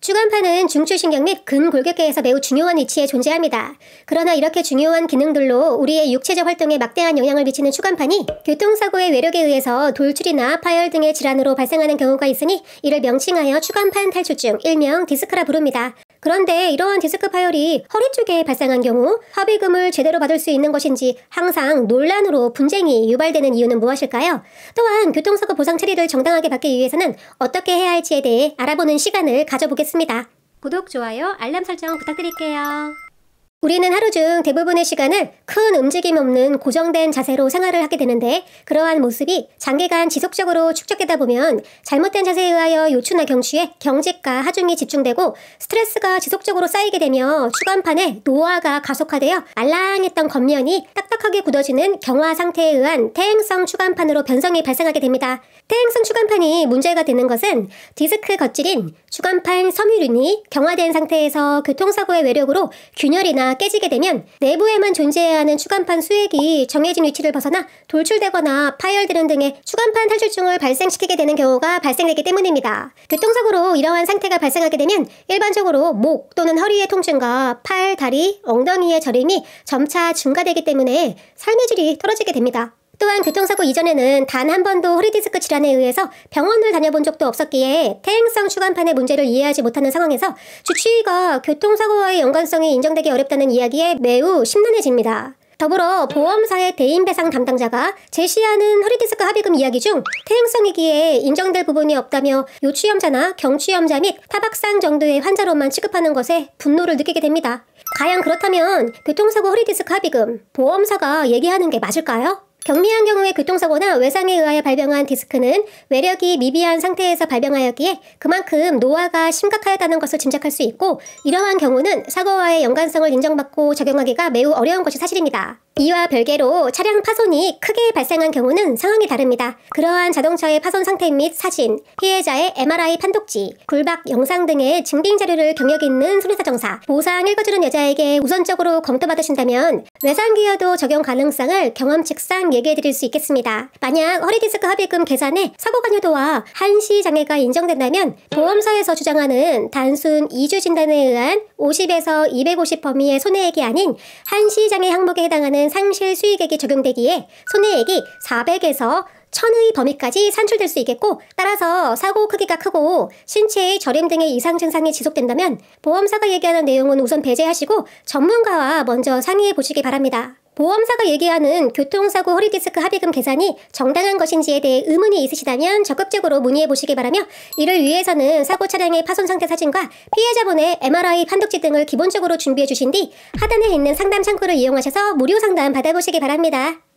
추간판은 중추신경 및 근골격계에서 매우 중요한 위치에 존재합니다. 그러나 이렇게 중요한 기능들로 우리의 육체적 활동에 막대한 영향을 미치는 추간판이 교통사고의 외력에 의해서 돌출이나 파열 등의 질환으로 발생하는 경우가 있으니 이를 명칭하여 추간판 탈출증, 일명 디스크라 부릅니다. 그런데 이러한 디스크 파열이 허리 쪽에 발생한 경우 합의금을 제대로 받을 수 있는 것인지 항상 논란으로 분쟁이 유발되는 이유는 무엇일까요? 또한 교통사고 보상 처리를 정당하게 받기 위해서는 어떻게 해야 할지에 대해 알아보는 시간을 가져보겠습니다. 구독, 좋아요, 알람 설정 부탁드릴게요. 우리는 하루 중 대부분의 시간을 큰 움직임 없는 고정된 자세로 생활을 하게 되는데 그러한 모습이 장기간 지속적으로 축적되다 보면 잘못된 자세에 의하여 요추나 경추에 경직과 하중이 집중되고 스트레스가 지속적으로 쌓이게 되며 추간판에 노화가 가속화되어 말랑했던 겉면이 딱딱하게 굳어지는 경화 상태에 의한 퇴행성 추간판으로 변성이 발생하게 됩니다. 퇴행성 추간판이 문제가 되는 것은 디스크 겉질인 추간판 섬유륜이 경화된 상태에서 교통사고의 외력으로 균열이나 깨지게 되면 내부에만 존재해야 하는 추간판 수액이 정해진 위치를 벗어나 돌출되거나 파열되는 등의 추간판 탈출증을 발생시키게 되는 경우가 발생되기 때문입니다. 교통사고로 이러한 상태가 발생하게 되면 일반적으로 목 또는 허리의 통증과 팔, 다리, 엉덩이의 저림이 점차 증가되기 때문에 삶의 질이 떨어지게 됩니다. 또한 교통사고 이전에는 단 한 번도 허리디스크 질환에 의해서 병원을 다녀본 적도 없었기에 퇴행성 추간판의 문제를 이해하지 못하는 상황에서 주치의가 교통사고와의 연관성이 인정되기 어렵다는 이야기에 매우 심란해집니다. 더불어 보험사의 대인배상 담당자가 제시하는 허리디스크 합의금 이야기 중 퇴행성이기에 인정될 부분이 없다며 요추염자나 경추염자 및 타박상 정도의 환자로만 취급하는 것에 분노를 느끼게 됩니다. 과연 그렇다면 교통사고 허리디스크 합의금 보험사가 얘기하는 게 맞을까요? 경미한 경우의 교통사고나 외상에 의하여 발병한 디스크는 외력이 미비한 상태에서 발병하였기에 그만큼 노화가 심각하다는 것을 짐작할 수 있고 이러한 경우는 사고와의 연관성을 인정받고 적용하기가 매우 어려운 것이 사실입니다. 이와 별개로 차량 파손이 크게 발생한 경우는 상황이 다릅니다. 그러한 자동차의 파손 상태 및 사진, 피해자의 MRI 판독지, 굴박 영상 등의 증빙 자료를 경력 있는 손해사 정사, 보상 읽어주는 여자에게 우선적으로 검토받으신다면 외상기여도 적용 가능성을 경험 측상 얘기해 드릴 수 있겠습니다. 만약 허리디스크 합의금 계산에 사고 관여도와 한시 장애가 인정된다면 보험사에서 주장하는 단순 2주 진단에 의한 50에서 250 범위의 손해액이 아닌 한시 장애 항목에 해당하는 상실 수익액이 적용되기에 손해액이 400에서 천의 범위까지 산출될 수 있겠고 따라서 사고 크기가 크고 신체의 저림 등의 이상 증상이 지속된다면 보험사가 얘기하는 내용은 우선 배제하시고 전문가와 먼저 상의해 보시기 바랍니다. 보험사가 얘기하는 교통사고 허리디스크 합의금 계산이 정당한 것인지에 대해 의문이 있으시다면 적극적으로 문의해 보시기 바라며 이를 위해서는 사고 차량의 파손 상태 사진과 피해자분의 MRI 판독지 등을 기본적으로 준비해 주신 뒤 하단에 있는 상담 창구를 이용하셔서 무료 상담 받아보시기 바랍니다.